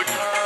ওঠা